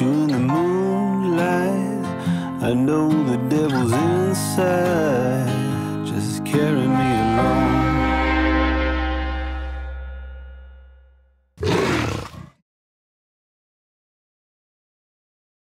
you in the moonlight. I know the devil's inside. Just carry me